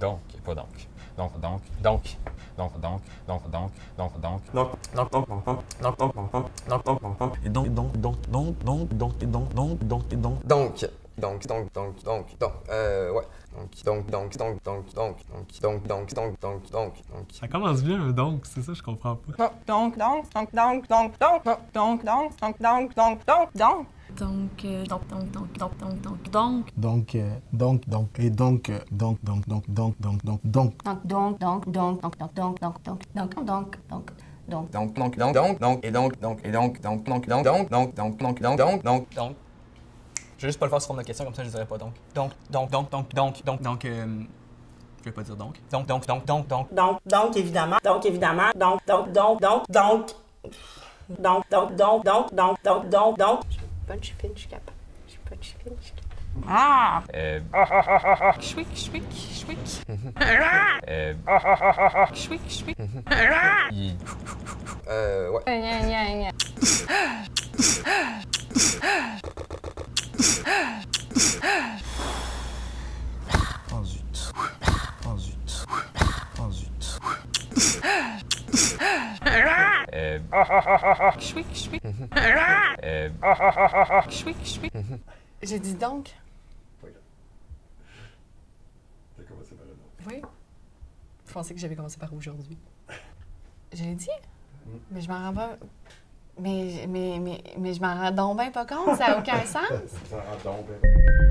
donc. Donc, donc, donc. Donc, donc, donc, donc, donc, donc. Donc, donc, donc, donc, donc, donc, donc, donc, donc, donc, donc, donc. Et donc, donc, donc, donc, donc, donc, et donc, donc, donc, et donc. Donc, donc, donc, donc, donc, donc, euh, ouais. Donc, donc, donc, donc, donc, donc, donc, donc, donc, donc, donc, donc, donc. Ça commence bien, un donc, c'est ça, je comprends pas. Donc, donc, donc, donc, donc, donc, donc, donc, donc, donc, donc, donc, donc. Donc, euh, donc, donc, donc, donc, donc, donc, donc. Donc, euh, donc, donc, et donc, euh, donc, donc, donc, donc, donc, donc, donc. Donc, donc, donc, donc, donc, donc, donc, donc, donc, donc, donc, donc, donc. Donc, donc, donc, donc, donc, et donc, donc, et donc, donc, donc, donc, donc, donc, donc, donc, donc, donc, donc. Donc. Je vais juste pas le faire sous forme de question, comme ça je dirais pas donc. Donc, donc, donc, donc, donc, donc, donc, euh, je vais pas dire donc. Donc, donc, donc, donc, donc. Donc, donc, évidemment. Donc, évidemment. Donc, donc, donc, donc, donc. Donc, donc, donc, donc, donc, donc, donc, donc. Punch fin, je suis capable. Je punch fin, je suis capable. Ah! Euh, Chouic, chouic, chouic. euh, Chouic, chouic. Euh, ouais. Gna, gna, gna. Oh zut. Oh zut. Oh zut. Euh. J'ai dit donc. Oui. Je pensais que j'avais commencé par aujourd'hui. Je l'ai dit. Mais je m'en rends pas. Mais, mais, mais, mais je m'en rends donc bien pas compte, ça n'a aucun sens. Ça rend donc bien.